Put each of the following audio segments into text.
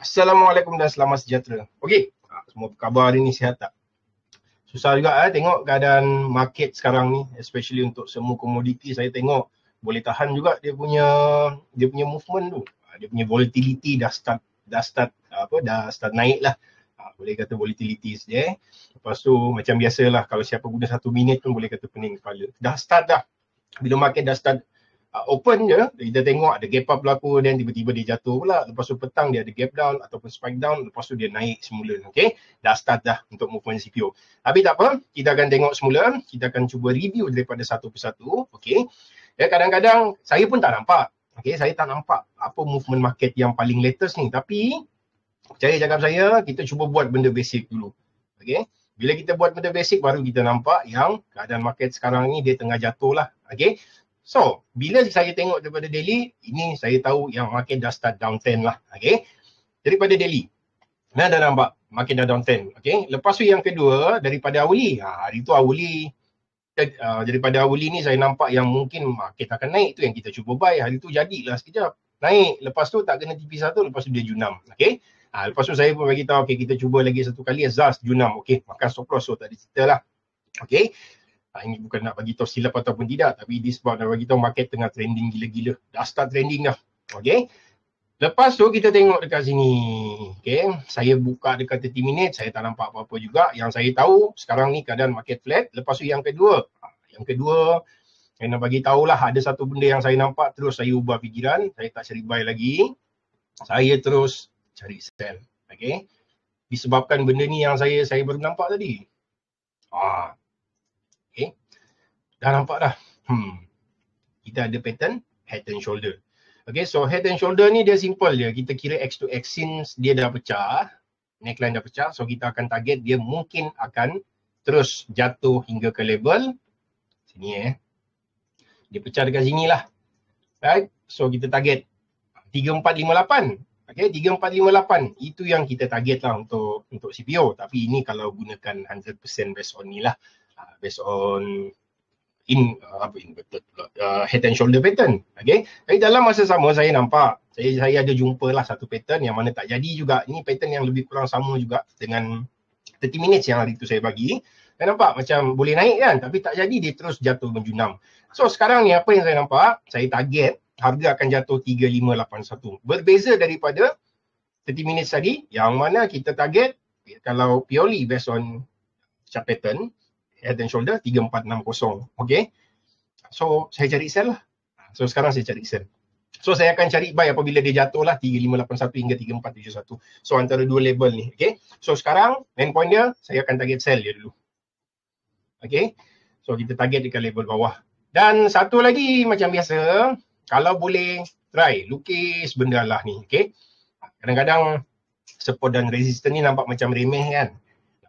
Assalamualaikum dan selamat sejahtera. Okey, ah, semua khabar hari ni sihat tak? Susah juga eh tengok keadaan market sekarang ni, especially untuk semua komoditi saya tengok boleh tahan juga dia punya dia punya movement tu. Ah, dia punya volatility dah start dah start apa dah start naik lah. Ah, boleh kata volatility saja eh. Lepas tu macam biasalah kalau siapa guna satu minit pun boleh kata pening kepala. Dah start dah. Bila market dah start uh, open je, kita tengok ada gap up berlaku dan tiba-tiba dia jatuh pula. Lepas tu petang dia ada gap down ataupun spike down, lepas tu dia naik semula. Okay, dah start dah untuk movement CPO. Tapi tak apa, kita akan tengok semula. Kita akan cuba review daripada satu persatu. Okay, ya, kadang-kadang saya pun tak nampak. Okay, saya tak nampak apa movement market yang paling latest ni. Tapi, percaya cakap saya, kita cuba buat benda basic dulu. Okay, bila kita buat benda basic baru kita nampak yang keadaan market sekarang ni dia tengah jatuh lah. Okay, So, bila saya tengok daripada daily, ini saya tahu yang market dah start downtrend lah. Okay. Daripada daily. Nah, dah nampak market dah downtrend. Okay. Lepas tu yang kedua, daripada awali. Ha, hari tu awali. Uh, daripada awali ni saya nampak yang mungkin market akan naik tu yang kita cuba buy. Hari tu jadilah sekejap. Naik. Lepas tu tak kena TP satu, lepas tu dia junam. Okay. Ha, lepas tu saya pun bagi tahu, okay, kita cuba lagi satu kali. Zaz junam. Okay. Makan stop loss. So, tak ada cerita lah. Okay. Ha, ini bukan nak bagi tahu silap ataupun tidak tapi ini sebab nak bagi tahu market tengah trending gila-gila. Dah start trending dah. Okay. Lepas tu kita tengok dekat sini. Okay. Saya buka dekat 30 minit. Saya tak nampak apa-apa juga. Yang saya tahu sekarang ni keadaan market flat. Lepas tu yang kedua. Ha, yang kedua saya nak bagi tahulah ada satu benda yang saya nampak terus saya ubah fikiran. Saya tak cari buy lagi. Saya terus cari sell. Okay. Disebabkan benda ni yang saya saya baru nampak tadi. Ah, Dah nampak dah. Hmm. Kita ada pattern head and shoulder. Okay, so head and shoulder ni dia simple je. Kita kira X to X since dia dah pecah. Neckline dah pecah. So kita akan target dia mungkin akan terus jatuh hingga ke level. Sini eh. Dia pecah dekat sini lah. Right. So kita target 3458. Okay, 3458. Itu yang kita target lah untuk untuk CPO. Tapi ini kalau gunakan 100% based on ni lah. Uh, based on in uh, apa in uh, head and shoulder pattern. Okey tapi dalam masa sama saya nampak saya saya ada jumpa lah satu pattern yang mana tak jadi juga. Ini pattern yang lebih kurang sama juga dengan 30 minutes yang hari tu saya bagi. Saya nampak macam boleh naik kan tapi tak jadi dia terus jatuh menjunam. So sekarang ni apa yang saya nampak? Saya target harga akan jatuh 3581 berbeza daripada 30 minutes tadi yang mana kita target kalau purely based on chart pattern head and shoulder 3460 okay so saya cari sell lah. So sekarang saya cari sell so saya akan cari buy apabila dia jatuh lah 3581 hingga 3471 so antara dua label ni okay so sekarang main point dia saya akan target sell dia dulu. Okay so kita target dekat label bawah. Dan satu lagi macam biasa kalau boleh try lukis benda lah ni okay kadang-kadang support dan resistance ni nampak macam remeh kan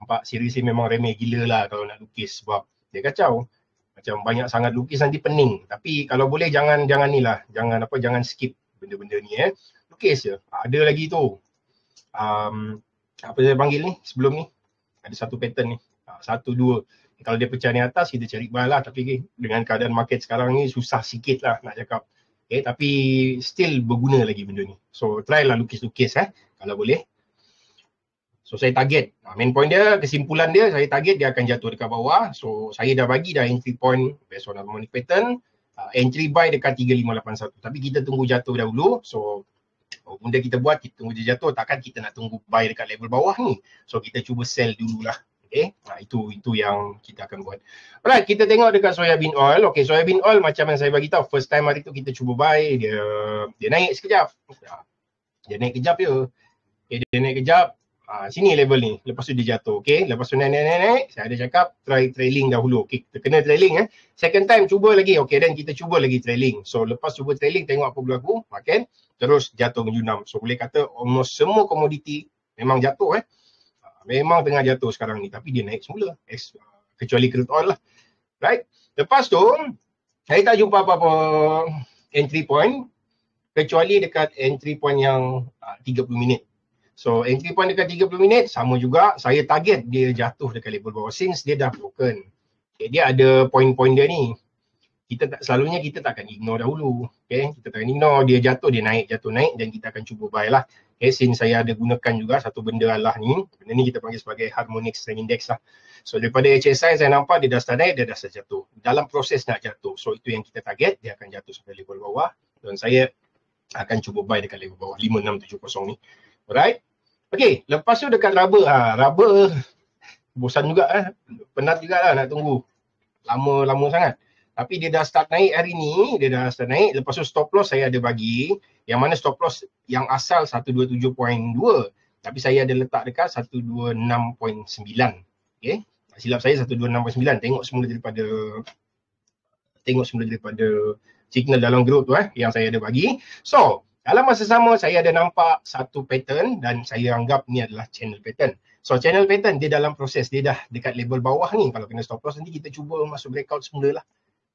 nampak series ni memang remeh gila lah kalau nak lukis sebab dia kacau. Macam banyak sangat lukis nanti pening. Tapi kalau boleh jangan jangan ni lah. Jangan apa jangan skip benda-benda ni eh. Lukis je. Ada lagi tu. Um, apa saya panggil ni sebelum ni. Ada satu pattern ni. Ah, satu dua. Kalau dia pecah ni atas kita cari buy lah. Tapi dengan keadaan market sekarang ni susah sikit lah nak cakap. Okay, tapi still berguna lagi benda ni. So try lah lukis-lukis eh. Kalau boleh. So saya target. Uh, main point dia, kesimpulan dia, saya target dia akan jatuh dekat bawah. So saya dah bagi dah entry point based on harmonic pattern. Uh, entry buy dekat 3581. Tapi kita tunggu jatuh dahulu. So benda kita buat, kita tunggu dia jatuh. Takkan kita nak tunggu buy dekat level bawah ni. So kita cuba sell dululah. Okay, nah, itu itu yang kita akan buat. Alright, kita tengok dekat soybean oil. Okay, soybean oil macam yang saya bagi tahu. First time hari tu kita cuba buy, dia dia naik sekejap. Dia naik kejap je. Okay, dia naik kejap. Ha, sini level ni. Lepas tu dia jatuh. Okay. Lepas tu naik, naik, naik, naik. Saya ada cakap try trailing dahulu. Okay. Kita kena trailing eh. Second time cuba lagi. Okay. Dan kita cuba lagi trailing. So lepas cuba trailing tengok apa berlaku. Okay. Terus jatuh menjunam. So boleh kata almost semua komoditi memang jatuh eh. Ha, memang tengah jatuh sekarang ni. Tapi dia naik semula. Kecuali crude oil lah. Right. Lepas tu saya tak jumpa apa-apa entry point. Kecuali dekat entry point yang uh, 30 minit. So entry point dekat 30 minit sama juga saya target dia jatuh dekat level bawah since dia dah broken. Okay, dia ada point-point dia ni. kita tak selalunya kita tak akan ignore dahulu. Okay, kita tak akan ignore dia jatuh, dia naik, jatuh naik dan kita akan cuba buy lah. Okay, since saya ada gunakan juga satu benda lah ni, benda ni kita panggil sebagai harmonic strength index lah. So daripada HSI saya nampak dia dah start naik, dia dah start jatuh. Dalam proses nak jatuh. So itu yang kita target, dia akan jatuh sampai level bawah dan saya akan cuba buy dekat level bawah 5670 ni. Alright. Okay, lepas tu dekat rubber, ha, rubber bosan juga eh. Penat juga lah nak tunggu. Lama-lama sangat. Tapi dia dah start naik hari ni, dia dah start naik. Lepas tu stop loss saya ada bagi. Yang mana stop loss yang asal 127.2. Tapi saya ada letak dekat 126.9. Okay. Silap saya 126.9. Tengok semula daripada tengok semula daripada signal dalam group tu eh yang saya ada bagi. So, dalam masa sama saya ada nampak satu pattern dan saya anggap ni adalah channel pattern. So channel pattern dia dalam proses dia dah dekat level bawah ni kalau kena stop loss nanti kita cuba masuk breakout semula lah.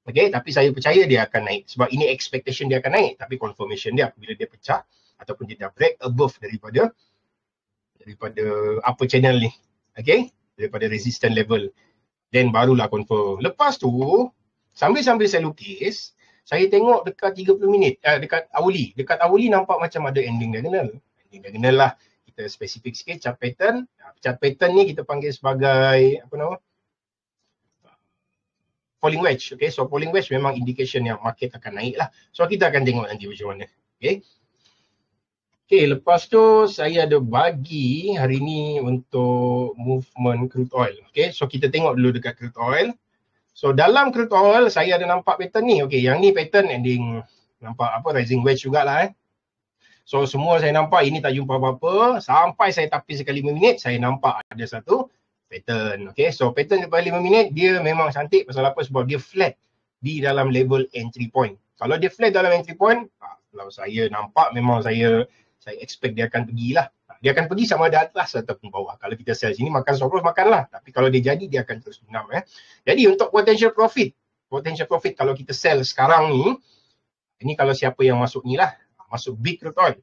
Okay, tapi saya percaya dia akan naik sebab ini expectation dia akan naik tapi confirmation dia bila dia pecah ataupun dia dah break above daripada daripada apa channel ni. Okay, daripada resistance level. Then barulah confirm. Lepas tu sambil-sambil saya lukis, saya tengok dekat 30 minit, uh, dekat awali. Dekat awali nampak macam ada ending diagonal. Ending diagonal lah. Kita spesifik sikit chart pattern. Chart pattern ni kita panggil sebagai apa nama? falling wedge. Okay, so falling wedge memang indication yang market akan naik lah. So kita akan tengok nanti macam mana. Okay. Okay, lepas tu saya ada bagi hari ni untuk movement crude oil. Okay, so kita tengok dulu dekat crude oil. So dalam crude oil saya ada nampak pattern ni. Okay, yang ni pattern ending nampak apa rising wedge jugalah eh. So semua saya nampak ini tak jumpa apa-apa. Sampai saya tapi sekali 5 minit saya nampak ada satu pattern. Okay, so pattern lepas 5 minit dia memang cantik pasal apa? Sebab dia flat di dalam level entry point. Kalau dia flat dalam entry point, ah, kalau saya nampak memang saya saya expect dia akan pergilah. Ah, dia akan pergi sama ada atas ataupun bawah. Kalau kita sell sini makan stop loss makanlah. Tapi kalau dia jadi dia akan terus tunam eh. Jadi untuk potential profit, potential profit kalau kita sell sekarang ni, ini kalau siapa yang masuk ni lah, masuk big oil,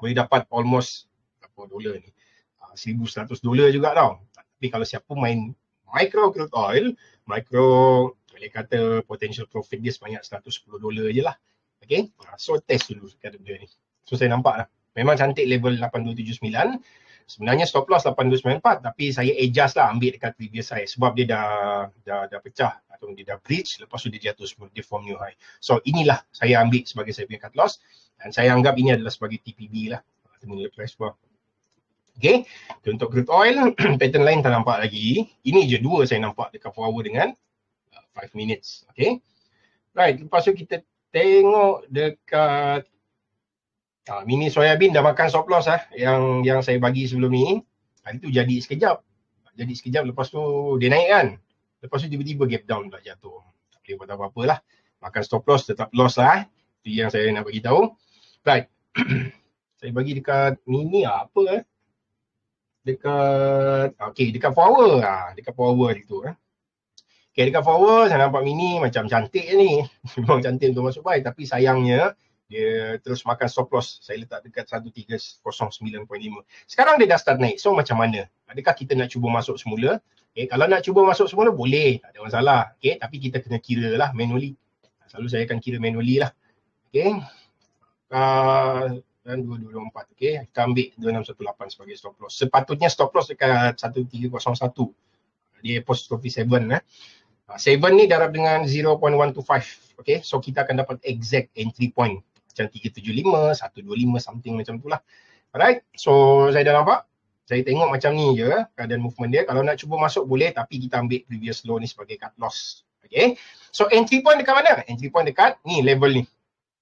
boleh dapat almost berapa dolar ni? 1100 dolar juga tau. Tapi kalau siapa main micro crude oil, micro boleh kata potential profit dia sebanyak 110 dolar je lah. Okay, so test dulu kata benda ni. So saya nampak lah. Memang cantik level 8279. Sebenarnya stop loss 8294 tapi saya adjust lah ambil dekat previous high sebab dia dah dah, dah pecah atau dia dah breach lepas tu dia jatuh semua dia form new high. So inilah saya ambil sebagai saya punya cut loss dan saya anggap ini adalah sebagai TPB lah. Terminal price bar. Okay, untuk crude oil, pattern lain tak nampak lagi. Ini je dua saya nampak dekat 4 hour dengan 5 uh, minutes. Okay, right. Lepas tu kita tengok dekat uh, mini soybean dah makan stop loss ah yang yang saya bagi sebelum ni. Hari tu jadi sekejap. Jadi sekejap lepas tu dia naik kan. Lepas tu tiba-tiba gap down pula jatuh. Tak boleh buat apa-apa lah. Makan stop loss tetap loss lah. Itu yang saya nak bagi tahu. Right. saya bagi dekat mini apa eh dekat okey dekat power ah dekat power itu eh okey dekat power saya nampak mini macam cantik ni memang cantik untuk masuk buy tapi sayangnya dia terus makan stop loss saya letak dekat 1309.5 sekarang dia dah start naik so macam mana adakah kita nak cuba masuk semula okey kalau nak cuba masuk semula boleh tak ada masalah okey tapi kita kena kira lah manually selalu saya akan kira manually lah okey uh, dan 2224. Okey, kita ambil 2618 sebagai stop loss. Sepatutnya stop loss dekat 1301. Dia apostrophe 7 eh. 7 ah, ni darab dengan 0.125. Okey, so kita akan dapat exact entry point. Macam 375, 125 something macam tu lah. Alright, so saya dah nampak. Saya tengok macam ni je keadaan movement dia. Kalau nak cuba masuk boleh tapi kita ambil previous low ni sebagai cut loss. Okay. So entry point dekat mana? Entry point dekat ni level ni.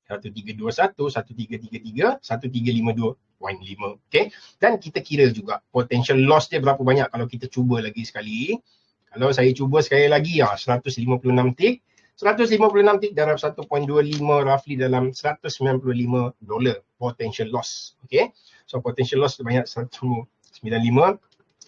1321, 1333, 1352.5. Okay. Dan kita kira juga potential loss dia berapa banyak kalau kita cuba lagi sekali. Kalau saya cuba sekali lagi, ya, 156 tick. 156 tick dalam 1.25 roughly dalam 195 dolar potential loss. Okay. So potential loss banyak 195.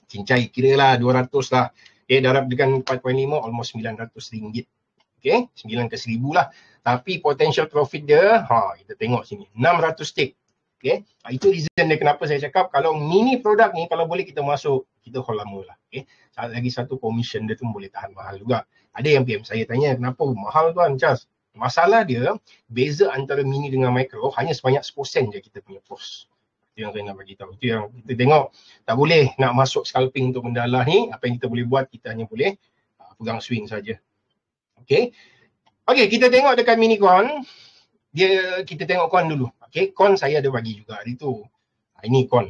Cincai kira lah 200 lah. Okay, darab dengan 4.5 almost 900 ringgit. Okay, 9 ke 1000 lah. Tapi potential profit dia, ha, kita tengok sini, 600 tick. Okay. Uh, itu reason dia kenapa saya cakap kalau mini produk ni kalau boleh kita masuk kita hold lama lah. Okay. Lagi satu commission dia tu boleh tahan mahal juga. Ada yang PM saya tanya kenapa mahal tuan Charles? Masalah dia beza antara mini dengan micro hanya sebanyak 10% je kita punya cost. Itu yang saya nak bagi tahu. Itu yang kita tengok tak boleh nak masuk scalping untuk mendalah ni. Apa yang kita boleh buat kita hanya boleh uh, pegang swing saja. Okay. Okay kita tengok dekat mini con. Dia kita tengok con dulu. Okay, con saya ada bagi juga hari tu. Ha, ini con.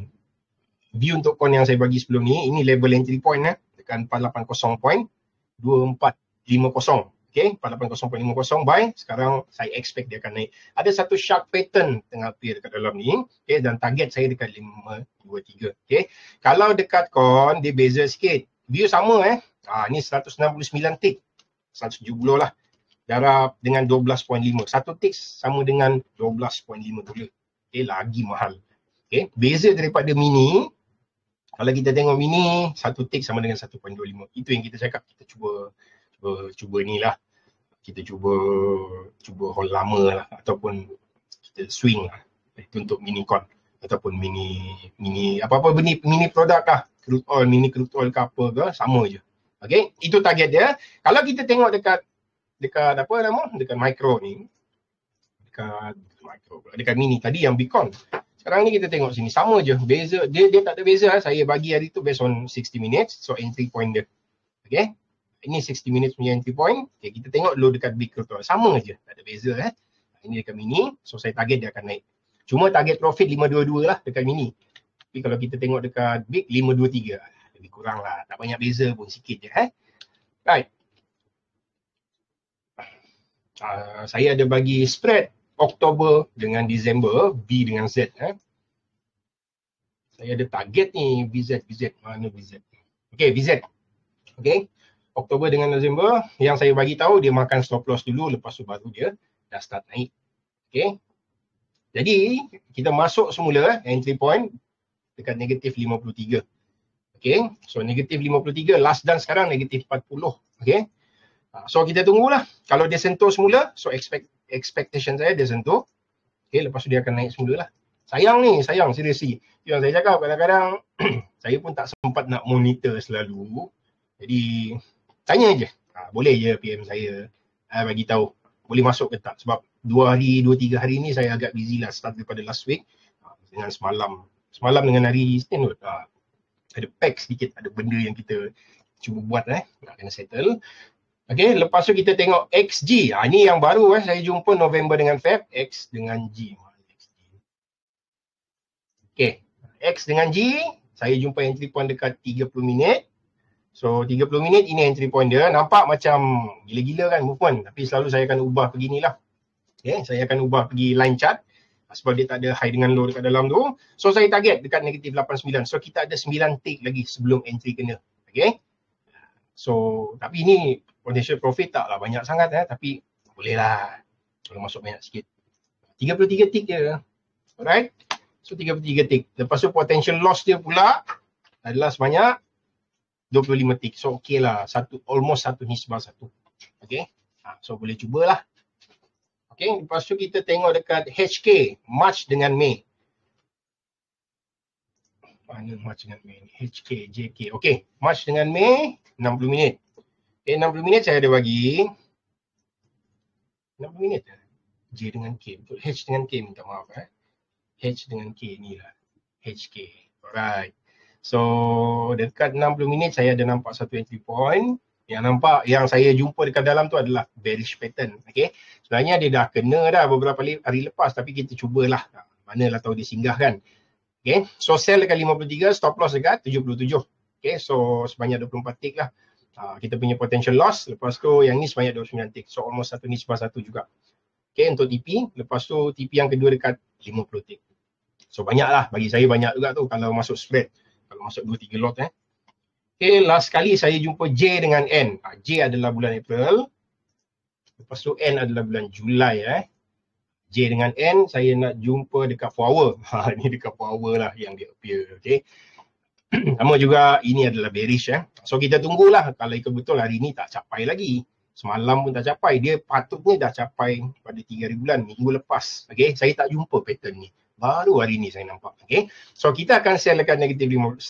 View untuk con yang saya bagi sebelum ni, ini label entry point eh. Tekan 480.2450. Okay, 480.50 buy. Sekarang saya expect dia akan naik. Ada satu shark pattern tengah appear dekat dalam ni. Okay, dan target saya dekat 523. Okay, kalau dekat con, dia beza sikit. View sama eh. Ha, ni 169 tick. 170 lah darab dengan 12.5. Satu tick sama dengan 12.5 dolar. Okay, lagi mahal. Okay, beza daripada mini, kalau kita tengok mini, satu tick sama dengan 1.25. Itu yang kita cakap, kita cuba cuba, cuba ni lah. Kita cuba cuba hold lama lah ataupun kita swing lah. Itu untuk mini con ataupun mini mini apa-apa mini, mini produk lah. Crude oil, mini crude oil ke apa ke, sama je. Okay, itu target dia. Kalau kita tengok dekat dekat apa nama? Dekat micro ni. Dekat micro dekat mini tadi yang beacon sekarang ni kita tengok sini. Sama je. Beza dia dia tak ada beza. Saya bagi hari tu based on 60 minutes. So entry point dia. Okay? Ini 60 minutes punya entry point. Okay, kita tengok dulu dekat big tu sama je. Tak ada beza eh. Ini dekat mini. So saya target dia akan naik. Cuma target profit 522 lah dekat mini. Tapi kalau kita tengok dekat big 523 lebih kurang lah. Tak banyak beza pun sikit je eh. Right uh, saya ada bagi spread Oktober dengan Disember B dengan Z eh. Saya ada target ni BZ BZ mana BZ. Okey BZ. Okey. Oktober dengan Disember yang saya bagi tahu dia makan stop loss dulu lepas tu baru dia dah start naik. Okey. Jadi kita masuk semula eh, entry point dekat negatif 53. Okey. So negatif 53 last done sekarang negatif 40. Okey. Ah, so kita tunggulah. Kalau dia sentuh semula, so expect expectation saya dia sentuh. Okay, lepas tu dia akan naik semula lah. Sayang ni, sayang seriously. Yang saya cakap kadang-kadang saya pun tak sempat nak monitor selalu. Jadi tanya je. Ha, boleh je PM saya ha, bagi tahu. Boleh masuk ke tak? Sebab dua hari, dua tiga hari ni saya agak busy lah start daripada last week. Ha, dengan semalam. Semalam dengan hari Isnin tu. Ha, ada pack sedikit, ada benda yang kita cuba buat eh. Nak kena settle. Okay, lepas tu kita tengok XG. Ha, ini yang baru eh. Saya jumpa November dengan Feb. X dengan G. Okay, X dengan G. Saya jumpa entry point dekat 30 minit. So 30 minit ini entry point dia. Nampak macam gila-gila kan movement. Tapi selalu saya akan ubah beginilah. Okay, saya akan ubah pergi line chart. Sebab dia tak ada high dengan low dekat dalam tu. So saya target dekat negatif 89. So kita ada 9 tick lagi sebelum entry kena. Okay. So tapi ini potential profit taklah banyak sangat eh. Tapi boleh lah. Kalau masuk banyak sikit. 33 tick je. Alright. So 33 tick. Lepas tu potential loss dia pula adalah sebanyak 25 tick. So okey lah. Satu almost satu nisbah satu. Okay? Ha, so boleh cubalah okay lepas tu kita tengok dekat HK March dengan May. Mana March dengan May? HK, JK okay March dengan May 60 minit Okay, 60 minit saya ada bagi. 60 minit eh? J dengan K, betul? H dengan K minta maaf eh. H dengan K ni lah. HK, alright. So dekat 60 minit saya ada nampak satu entry point. Yang nampak, yang saya jumpa dekat dalam tu adalah bearish pattern Okay, sebenarnya dia dah kena dah beberapa hari lepas Tapi kita cubalah, manalah tahu dia singgah kan? Okay, so sell dekat 53, stop loss dekat 77 Okay, so sebanyak 24 tick lah uh, kita punya potential loss lepas tu yang ni sebanyak 29 tick. So almost satu ni sebab satu juga. Okay untuk TP lepas tu TP yang kedua dekat 50 tick. So banyak lah bagi saya banyak juga tu kalau masuk spread. Kalau masuk 2-3 lot eh. Okay last kali saya jumpa J dengan N. Uh, J adalah bulan April. Lepas tu N adalah bulan Julai eh. J dengan N saya nak jumpa dekat 4 hour ha, ni dekat 4 hour lah yang dia appear okay sama juga ini adalah bearish ya. So kita tunggulah kalau ikut betul hari ini tak capai lagi. Semalam pun tak capai. Dia patutnya dah capai pada 3000 bulan minggu lepas. Okay, saya tak jumpa pattern ni. Baru hari ni saya nampak. Okay. So kita akan sell dekat negatif 115.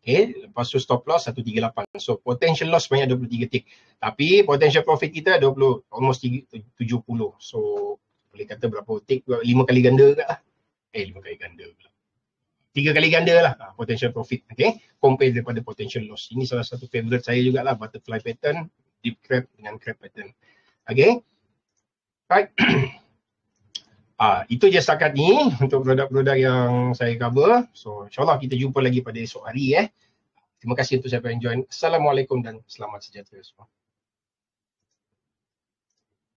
Okay, lepas tu stop loss 138. So potential loss banyak 23 tick. Tapi potential profit kita 20, almost 70. So boleh kata berapa tick, 5 kali ganda ke lah. Eh 5 kali ganda pula. 3 kali ganda lah uh, potential profit. Okay, compare daripada potential loss. Ini salah satu favorite saya jugalah butterfly pattern, deep crab dengan crab pattern. Okay. Right. Ah, itu je setakat ni untuk produk-produk yang saya cover. So insyaAllah kita jumpa lagi pada esok hari eh. Terima kasih untuk siapa yang join. Assalamualaikum dan selamat sejahtera semua.